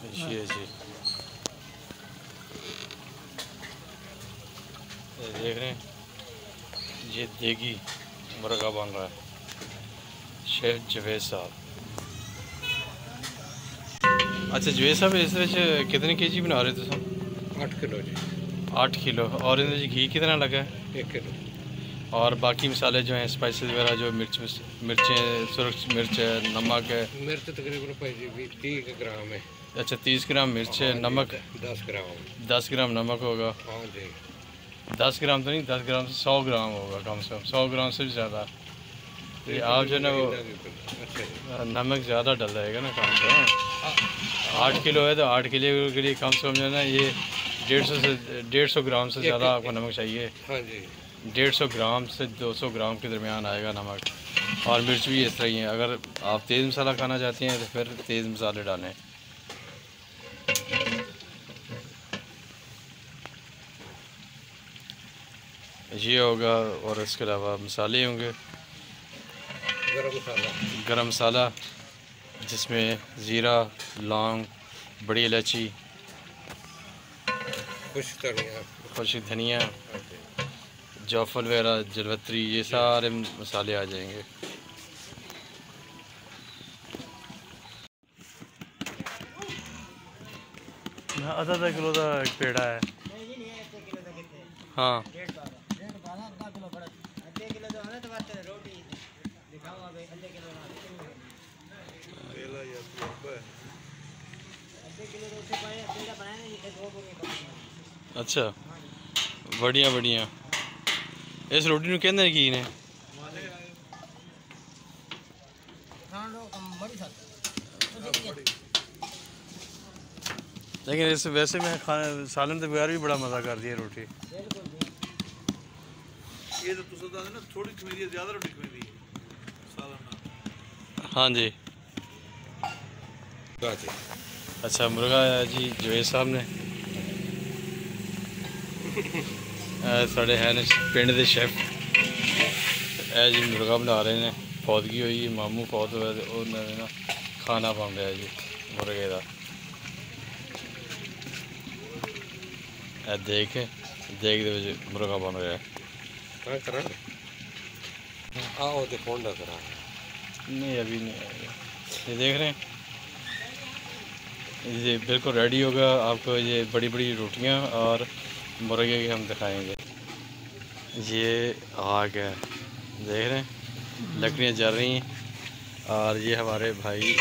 जी ये देख रहे हैं? ये देगी मुर्गा बन रहा है। शेफ जवेद साहब। अच्छा जवेद साहब इस ਵਿੱਚ कितने के जी बना रहे थे तुम 8 किलो जी। आठ किलो। और इनमें घी कितना लगा है? 1 किलो। और बाकी मसाले जो हैं स्पाइसेस वगैरह जो मिर्च मिर्चें सुरख मिर्च है नमक है। मिर्च तकरीबन 30 ग्राम है। अच्छा तीस ग्राम मिर्च है नमक? 10 ग्राम दस ग्राम नमक होगा। हाँ जी। दस ग्राम तो नहीं दस ग्राम से सौ ग्राम होगा कम से कम। सौ ग्राम से भी ज़्यादा। तो आप जो है ना वो अच्छा नमक ज़्यादा डल जाएगा ना कम से कम आठ किलो है तो आठ किलो के लिए कम से कम जो है ना ये डेढ़ सौ से डेढ़ सौ ग्राम से ज़्यादा आपको नमक चाहिए। हाँ जी। डेढ़ सौ ग्राम से दो सौ ग्राम के दरमियान आएगा नमक। और मिर्च भी इस तरह ही है। अगर आप तेज़ मसाला खाना चाहते हैं तो फिर तेज़ मसाले डालें। ये होगा और इसके अलावा मसाले होंगे। गरम मसाला। गरम मसाला जिसमें ज़ीरा लौंग बड़ी इलायची खुश धनिया खुशी धनिया हाँ जाफल वगैरह जलवत्री ये सारे मसाले आ जाएँगे। आधा आधा किलो का एक पेड़ा है। हाँ। अच्छा बढ़िया बढ़िया। इस रोटी ਨੂੰ ਕਹਿੰਦੇ ਕੀ ਨੇ लेकिन इस वैसे में खाने सालन के बगैर भी बड़ा मज़ा कर दिया रोटी ਇਹ ਤਾਂ ਤੁਸੀਂ ਦੱਸਦੇ ਨਾ ਥੋੜੀ ਖਮੀਰੀ ਜ਼ਿਆਦਾ ਰੋਟੀ ਖਮੀਰੀ ਸਾਲਾ ਨਾਲ हाँ जी हाँ जी अच्छा मुर्गा है जी जवेद साहब ने ਇਹ ਸਾਡੇ ਹੈ ਨੇ ਪਿੰਡ ਦੇ ਸ਼ੈਫ ਇਹ ਜੀ ਮੁਰਗਾ ਬਣਾ ਰਹੇ ਨੇ ਫੌਤਗੀ ਹੋਈ ਮਾਮੂ ਫੌਤ ਹੋਇਆ ਤੇ ਉਹਨਾਂ ਨੇ ਨਾ ਖਾਣਾ ਬਣ ਰਿਹਾ ਜੀ ਮੁਰਗੇ ਦਾ ਇਹ ਦੇਖ ਦੇਖ ਦੇ ਵਿੱਚ ਮੁਰਗਾ ਬਣ ਰਿਹਾ ਹੈ हाँ करा आओ तो कौन ना करा नहीं अभी नहीं आएगा ये देख रहे हैं ये बिल्कुल रेडी होगा आपको ये बड़ी बड़ी रोटियाँ और मुर्गे के हम दिखाएँगे। ये आग है देख रहे हैं? लकड़ियाँ जल रही हैं। और ये हमारे भाई